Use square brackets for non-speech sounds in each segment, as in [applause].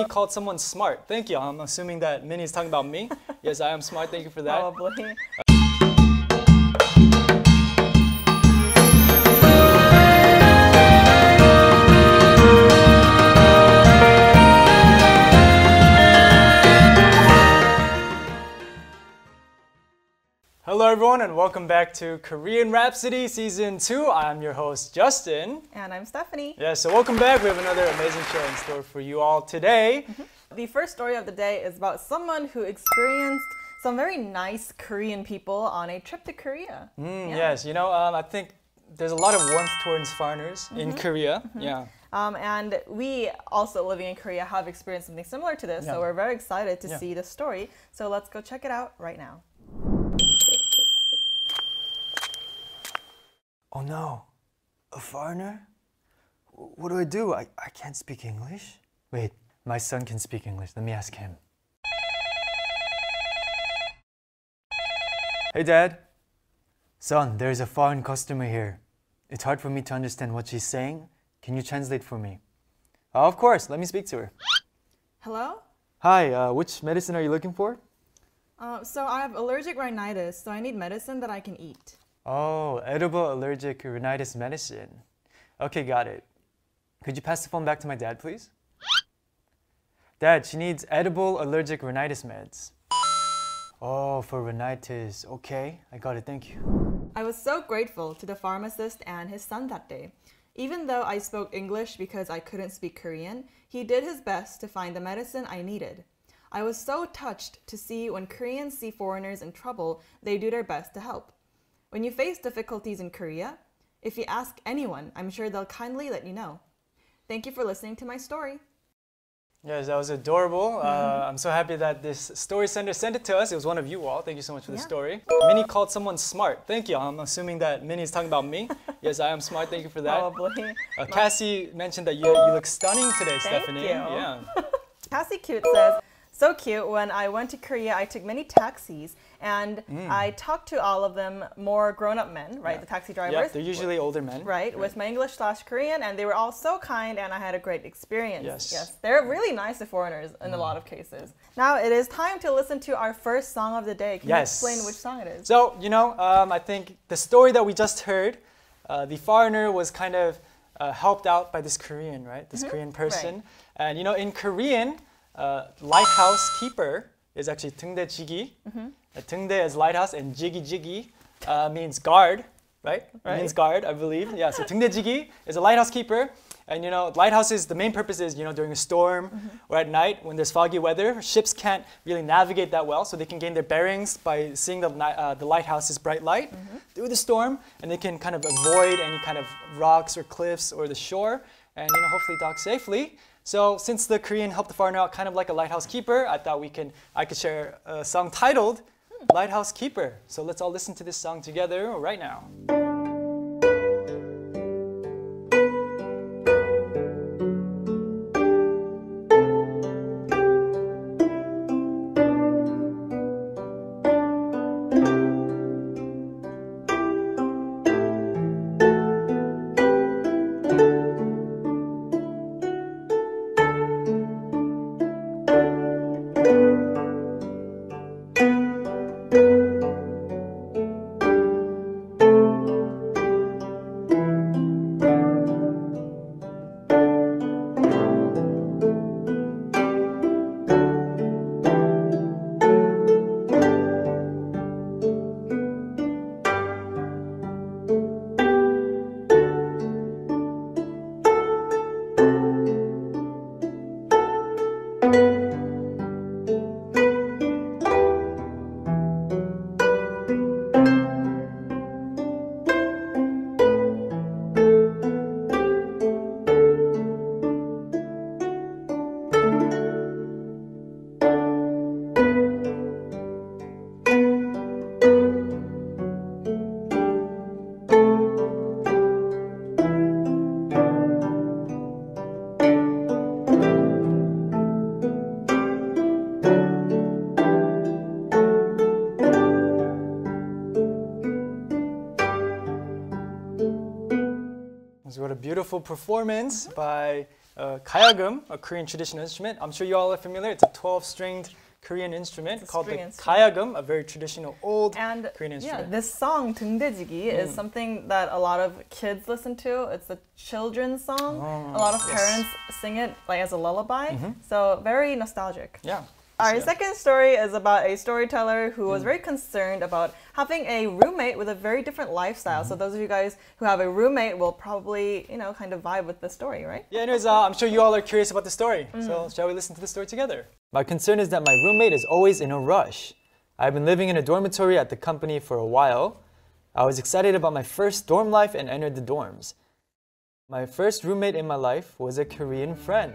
Minnie called someone smart. Thank you. I'm assuming that Minnie is talking about me. yes, I am smart. Thank you for that. Probably. Hello, everyone, and welcome back to Korean Rhapsody Season 2. I'm your host, Justin. And I'm Stephanie. Yeah, so welcome back. We have another amazing show in store for you all today. The first story of the day is about someone who experienced some very nice Korean people on a trip to Korea. Mm, Yeah. Yes, you know, um, I think there's a lot of warmth towards foreigners in Korea. Yeah. Um, and we also living in Korea have experienced something similar to this, Yeah. so we're very excited to Yeah. see the story. So let's go check it out right now. Oh no, a foreigner? What do I do? I, I can't speak English? Wait, my son can speak English. Let me ask him. Hey, Dad. Son, there's a foreign customer here. It's hard for me to understand what she's saying. Can you translate for me? "Oh, of course, let me speak to her. Hello? Hi, uh, which medicine are you looking for? Uh, so I have allergic rhinitis, so I need medicine that I can eat. Oh, edible allergic rhinitis medicine. Okay, got it. Could you pass the phone back to my dad, please? Dad, she needs edible allergic rhinitis meds. Oh, for rhinitis. Okay, I got it. Thank you. I was so grateful to the pharmacist and his son that day. Even though I spoke English because I couldn't speak Korean, he did his best to find the medicine I needed. I was so touched to see when Koreans see foreigners in trouble, they do their best to help. When you face difficulties in Korea, if you ask anyone, I'm sure they'll kindly let you know. Thank you for listening to my story. Yes, that was adorable. Uh, I'm so happy that this story sender sent it to us. It was one of you all. Thank you so much for the story. Minnie called someone smart. Thank you. I'm assuming that Minnie is talking about me. [laughs] yes, I am smart. Thank you for that. Probably. Uh, Cassie mentioned that you, you look stunning today, Thank Stephanie. you. Yeah. [laughs] Cassie Cute says, so cute. When I went to Korea, I took many taxis and I talked to all of them more grown up men, right? Mm. Yeah. The taxi drivers. Yeah, they're usually older men. Right, with my English slash Korean, and they were all so kind, and I had a great experience. Yes. Mm. yes, they're really nice to foreigners in a lot of cases. Now it is time to listen to our first song of the day. Can Yes. you explain which song it is? So, you know, um, I think the story that we just heard, uh, the foreigner was kind of uh, helped out by this Korean, right? This Korean person. And, you know, in Korean, uh, lighthouse keeper is actually 등대 지기. Mm -hmm. 등대 is lighthouse and jigi jigi uh, means guard, right? right? Means guard, I believe. Yeah, so 등대 지기 is a lighthouse keeper. And you know, lighthouses, the main purpose is, you know, during a storm mm -hmm. or at night when there's foggy weather, ships can't really navigate that well, so they can gain their bearings by seeing the, uh, the lighthouse's bright light mm -hmm. through the storm, and they can kind of avoid any kind of rocks or cliffs or the shore, and, you know, hopefully dock safely. So since the Korean helped the foreigner out kind of like a lighthouse keeper, I thought we can, I could share a song titled hmm. Lighthouse Keeper. So let's all listen to this song together right now. beautiful performance mm -hmm. by uh, gayageum, a Korean traditional instrument. I'm sure you all are familiar. It's a 12-stringed Korean instrument called the instrument. gayageum, a very traditional old and, Korean instrument. Yeah, this song Deungdaejigi mm. is something that a lot of kids listen to. It's a children's song. Oh, a lot of yes. parents sing it like as a lullaby. Mm -hmm. So very nostalgic. Yeah. Our Yeah. second story is about a storyteller who Mm. was very concerned about having a roommate with a very different lifestyle. Mm-hmm. So those of you guys who have a roommate will probably, you know, kind of vibe with the story, right? Yeah, anyways, uh, I'm sure you all are curious about the story. So, shall we listen to the story together? My concern is that my roommate is always in a rush. I've been living in a dormitory at the company for a while. I was excited about my first dorm life and entered the dorms. My first roommate in my life was a Korean friend.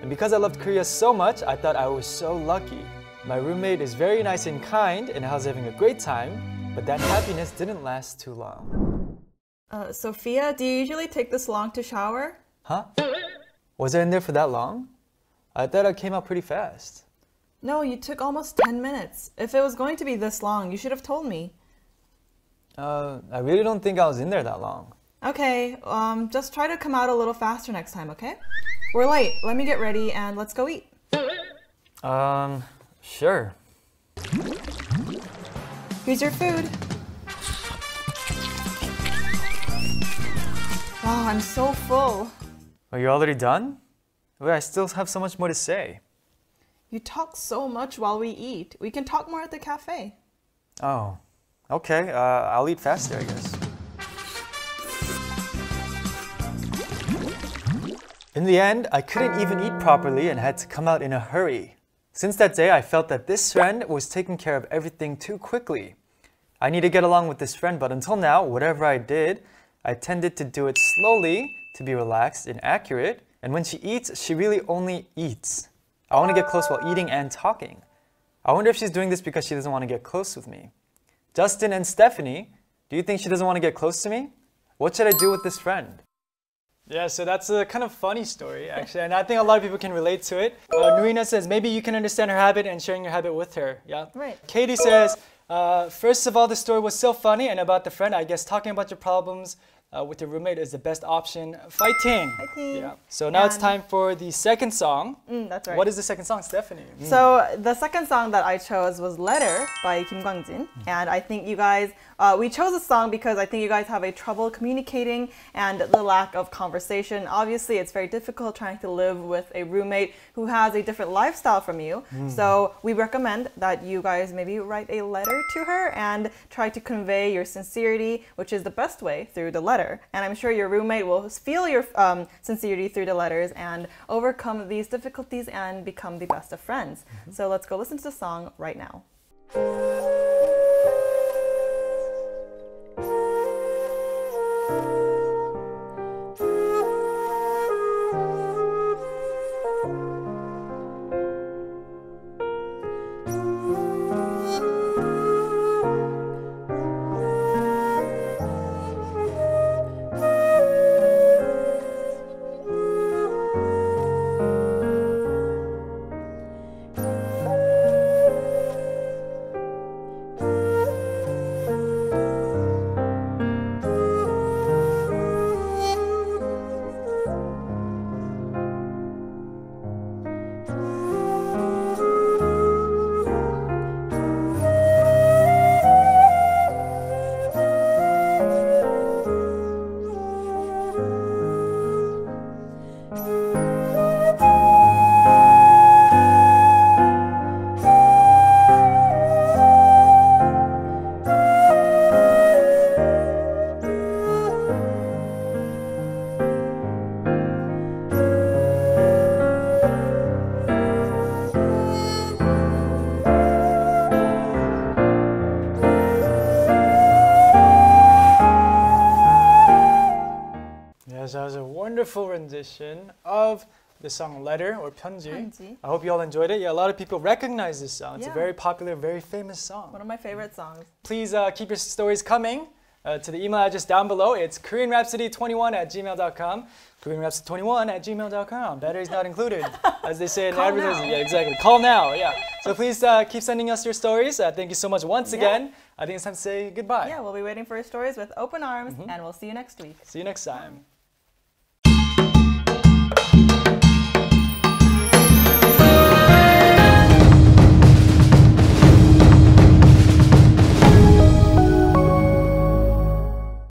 And because I loved Korea so much, I thought I was so lucky. My roommate is very nice and kind, and I was having a great time, but that happiness didn't last too long. Uh, Sophia, do you usually take this long to shower? Huh? Was I in there for that long? I thought I came out pretty fast. No, you took almost 10 minutes. If it was going to be this long, you should have told me. Uh, I really don't think I was in there that long. Okay, um, just try to come out a little faster next time, okay? We're late. Let me get ready and let's go eat. Um, sure. Here's your food. Wow, I'm so full. Are you already done? Wait, I still have so much more to say. You talk so much while we eat. We can talk more at the cafe. Oh, okay. Uh, I'll eat faster, I guess. In the end, I couldn't even eat properly and had to come out in a hurry. Since that day, I felt that this friend was taking care of everything too quickly. I need to get along with this friend, but until now, whatever I did, I tended to do it slowly to be relaxed and accurate. And when she eats, she really only eats. I want to get close while eating and talking. I wonder if she's doing this because she doesn't want to get close with me. Justin and Stephanie, do you think she doesn't want to get close to me? What should I do with this friend? Yeah, so that's a kind of funny story, actually, and I think a lot of people can relate to it. Uh, Nuina says maybe you can understand her habit and sharing your habit with her. Yeah. Right. Katie says, uh, first of all, the story was so funny, and about the friend, I guess talking about your problems uh, with your roommate is the best option. Fighting. Fighting. Yeah. So now it's time for the second song. Mm, that's right. What is the second song, Stephanie? So the second song that I chose was "Letter" by Kim Kwang-jin, and I think you guys uh, we chose a song because I think you guys have a trouble communicating and the lack of conversation. Obviously, it's very difficult trying to live with a roommate who has a different lifestyle from you. So we recommend that you guys maybe write a letter to her and try to convey your sincerity, which is the best way through the letter. And I'm sure your roommate will feel your um, sincerity through the letters and overcome these difficulties and become the best of friends. So let's go listen to the song right now. rendition of the song Letter or Pyeonji. I hope you all enjoyed it. Yeah, a lot of people recognize this song. It's yeah. a very popular, very famous song. One of my favorite songs. Please uh, keep your stories coming uh, to the email address down below. It's KoreanRhapsody21 at gmail.com. KoreanRhapsody21 at gmail.com. Batteries not [laughs] included, as they say in advertising. Yeah, exactly. Call now. Yeah. So please uh, keep sending us your stories. Uh, thank you so much once yeah. again. I think it's time to say goodbye. Yeah, we'll be waiting for your stories with open arms, mm -hmm. and we'll see you next week. See you next time. Bye.